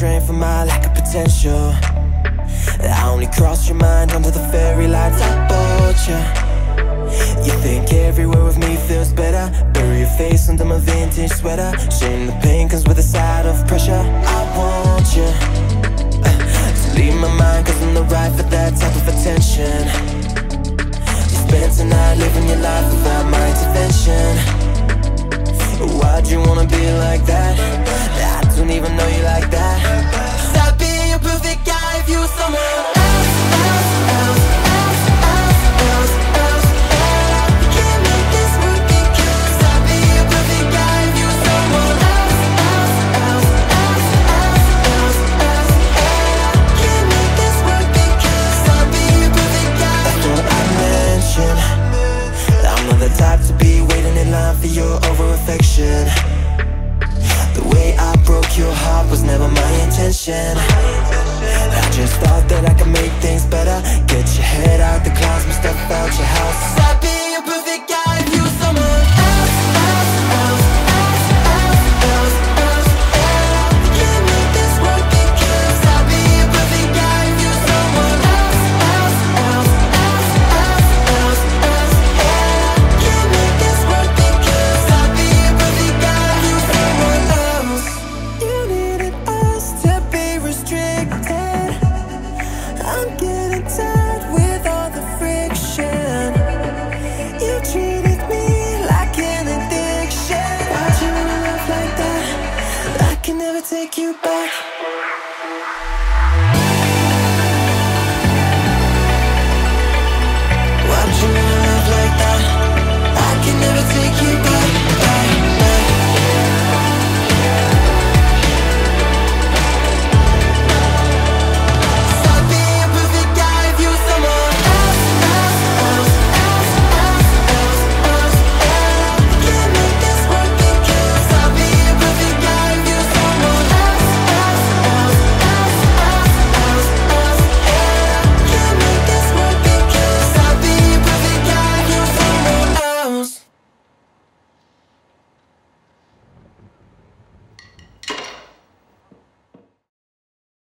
potential. I only cross your mind under the fairy lights. I bought you You think everywhere with me feels better? Bury your face under my vintage sweater. Shame the pain comes with a side of pressure. I want you uh, To leave my mind cause I'm the right for that type of attention. You spent tonight living your life without my intervention. Why'd you wanna be like that? your heart was never my intention. I just thought that I could make things